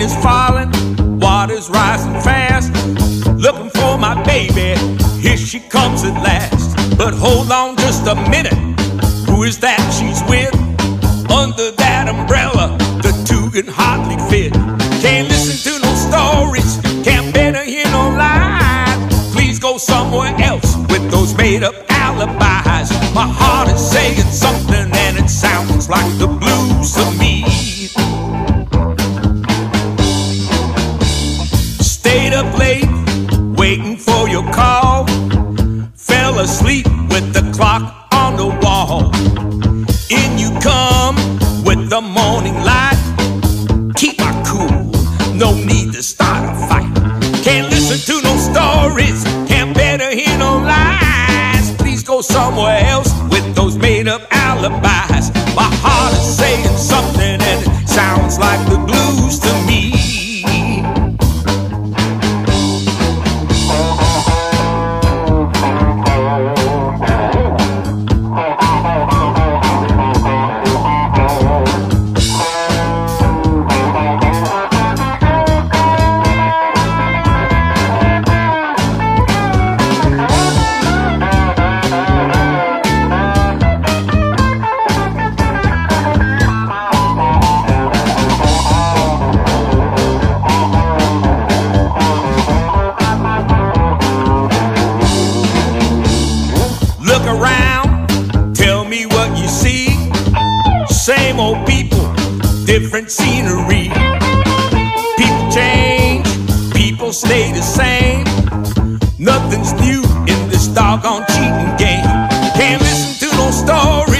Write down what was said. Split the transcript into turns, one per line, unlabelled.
is falling, water's rising fast. Looking for my baby, here she comes at last. But hold on just a minute, who is that she's with? Under that umbrella, the two can hardly fit. Can't listen to no stories, can't better hear no lies. Please go somewhere else with those made up alibis. My heart is saying something Stayed up late, waiting for your call. Fell asleep with the clock on the wall. In you come with the morning light. Keep my cool, no need to start a fight. Can't listen to no stories, can't better hear no lies. Please go somewhere else with those made up alibis. My heart is saying something different scenery. People change, people stay the same. Nothing's new in this doggone cheating game. Can't listen to no story.